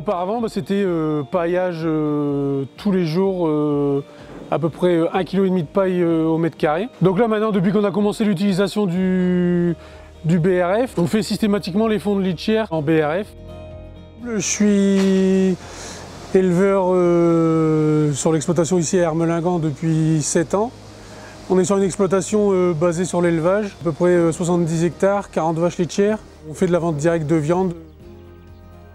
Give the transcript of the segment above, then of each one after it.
Auparavant, bah, c'était euh, paillage euh, tous les jours, euh, à peu près 1,5 kg de paille au mètre carré. Donc là maintenant, depuis qu'on a commencé l'utilisation du, BRF, on fait systématiquement les fonds de litière en BRF. Je suis éleveur sur l'exploitation ici à Hermelingan depuis 7 ans. On est sur une exploitation basée sur l'élevage, à peu près 70 hectares, 40 vaches laitières. On fait de la vente directe de viande.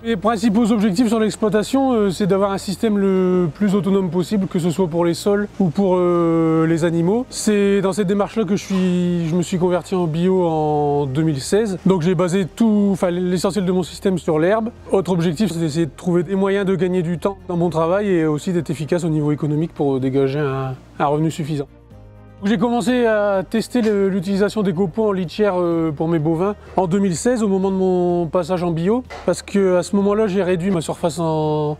Les principaux objectifs sur l'exploitation, euh, c'est d'avoir un système le plus autonome possible, que ce soit pour les sols ou pour euh, les animaux. C'est dans cette démarche-là que je, me suis converti en bio en 2016. Donc j'ai basé tout, l'essentiel de mon système sur l'herbe. Autre objectif, c'est d'essayer de trouver des moyens de gagner du temps dans mon travail et aussi d'être efficace au niveau économique pour dégager un revenu suffisant. J'ai commencé à tester l'utilisation des copeaux en litière euh, pour mes bovins en 2016 au moment de mon passage en bio parce qu'à ce moment-là j'ai réduit ma surface en,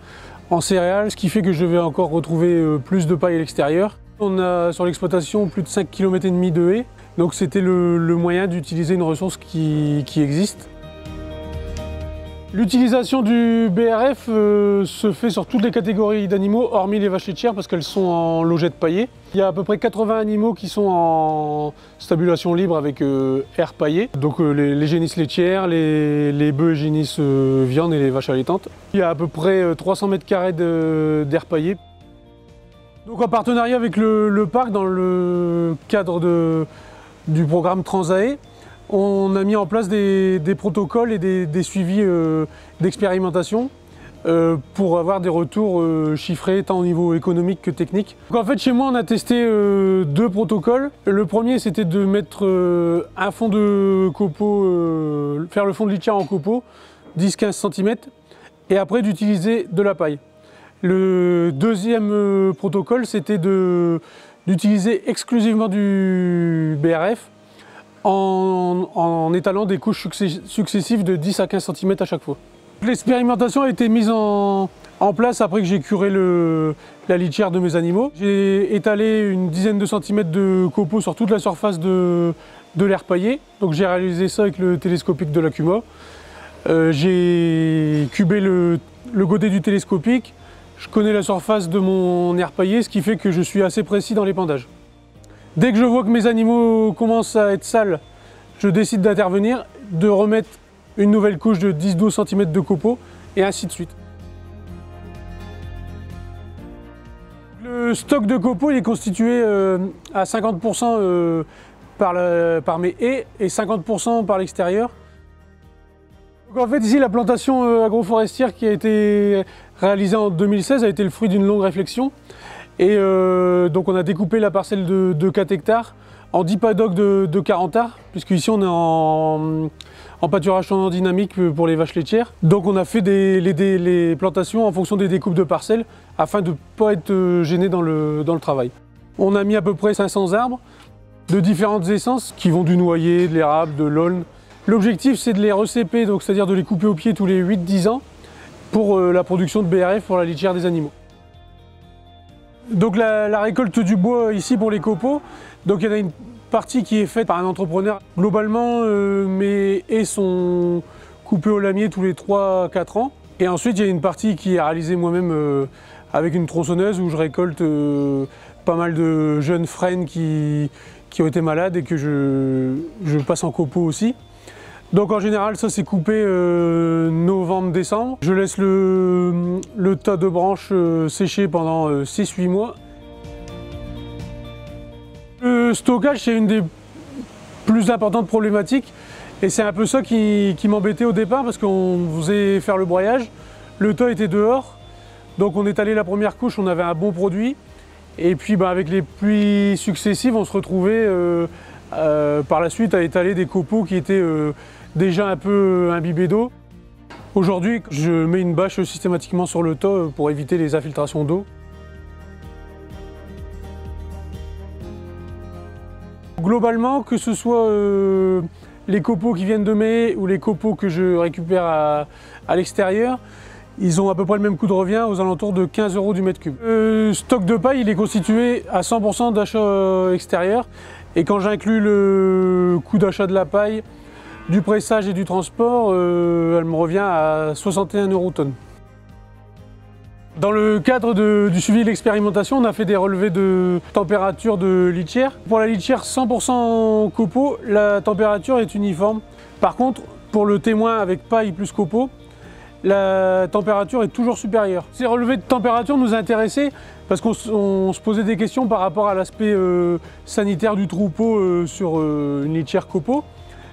céréales ce qui fait que je vais encore retrouver euh, plus de paille à l'extérieur. On a sur l'exploitation plus de 5 km de haies donc c'était le, moyen d'utiliser une ressource qui existe. L'utilisation du BRF euh, se fait sur toutes les catégories d'animaux, hormis les vaches laitières parce qu'elles sont en logette paillée. Il y a à peu près 80 animaux qui sont en stabulation libre avec euh, air paillé, donc euh, les, génisses laitières, les, bœufs et génisses viande et les vaches allaitantes. Il y a à peu près 300 mètres carrés d'air paillé. Donc en partenariat avec le, parc, dans le cadre du programme Transae, on a mis en place des, protocoles et des, suivis euh, d'expérimentation euh, pour avoir des retours euh, chiffrés tant au niveau économique que technique. en fait chez moi on a testé deux protocoles. Le premier c'était de mettre un fond de copeaux, faire le fond de litière en copeaux, 10-15 cm, et après d'utiliser de la paille. Le deuxième protocole c'était d'utiliser exclusivement du BRF en, étalant des couches successives de 10 à 15 cm à chaque fois. L'expérimentation a été mise en, place après que j'ai curé la litière de mes animaux. J'ai étalé une dizaine de centimètres de copeaux sur toute la surface de, l'air paillé. Donc j'ai réalisé ça avec le télescopique de l'Acuma. Euh, j'ai cubé le, le godet du télescopique. Je connais la surface de mon air paillé, ce qui fait que je suis assez précis dans l'épandage. Dès que je vois que mes animaux commencent à être sales, je décide d'intervenir, de remettre une nouvelle couche de 10-12 cm de copeaux et ainsi de suite. Le stock de copeaux est constitué euh, à 50% euh, par, mes haies et 50% par l'extérieur. En fait ici la plantation euh, agroforestière qui a été réalisée en 2016 a été le fruit d'une longue réflexion. Et euh, donc on a découpé la parcelle de, 4 hectares en 10 paddocks de, 40 arts, puisque ici on est en, pâturage tendant dynamique pour les vaches laitières. Donc on a fait les, plantations en fonction des découpes de parcelles afin de ne pas être euh, gêné dans le, travail. On a mis à peu près 500 arbres de différentes essences qui vont du noyer, de l'érable, de l'aulne. L'objectif c'est de les recéper, c'est-à-dire de les couper au pied tous les 8-10 ans pour euh, la production de BRF pour la litière des animaux. Donc la, récolte du bois ici pour les copeaux, donc il y en a une partie qui est faite par un entrepreneur. Globalement, euh, mes haies sont coupées au lamier tous les 3-4 ans. Et ensuite, il y a une partie qui est réalisée moi-même euh, avec une tronçonneuse où je récolte euh, pas mal de jeunes frênes qui, ont été malades et que je passe en copeaux aussi. Donc en général, ça c'est coupé euh, novembre-décembre. Je laisse le, tas de branches euh, sécher pendant 6-8 euh, mois. Le stockage, c'est une des plus importantes problématiques. Et c'est un peu ça qui, m'embêtait au départ parce qu'on faisait faire le broyage. Le tas était dehors. Donc on étalait la première couche, on avait un bon produit. Et puis bah, avec les pluies successives, on se retrouvait par la suite à étaler des copeaux qui étaient déjà un peu imbibé d'eau. Aujourd'hui, je mets une bâche systématiquement sur le tas pour éviter les infiltrations d'eau. Globalement, que ce soit euh, les copeaux qui viennent de mai ou les copeaux que je récupère à, l'extérieur, ils ont à peu près le même coût de revient aux alentours de 15 euros du mètre cube. Le stock de paille, il est constitué à 100% d'achat extérieur. Et quand j'inclus le coût d'achat de la paille, du pressage et du transport, euh, elle me revient à 61 euros tonne. Dans le cadre du suivi de l'expérimentation, on a fait des relevés de température de litière. Pour la litière 100% copeaux, la température est uniforme. Par contre, pour le témoin avec paille plus copeaux, la température est toujours supérieure. Ces relevés de température nous intéressaient parce qu'on se posait des questions par rapport à l'aspect euh, sanitaire du troupeau euh, sur euh, une litière copeaux.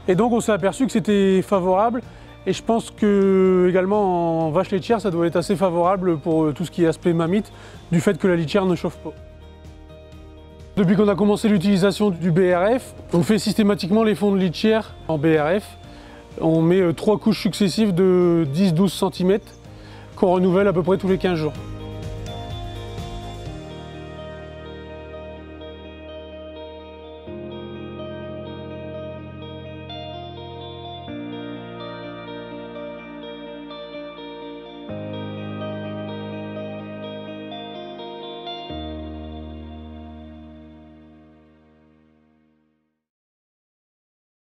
Et donc on s'est aperçu que c'était favorable et je pense que également en vache laitière, ça doit être assez favorable pour tout ce qui est aspect mamite, du fait que la litière ne chauffe pas. Depuis qu'on a commencé l'utilisation du BRF, on fait systématiquement les fonds de litière en BRF. On met euh, trois couches successives de 10-12 cm qu'on renouvelle à peu près tous les 15 jours.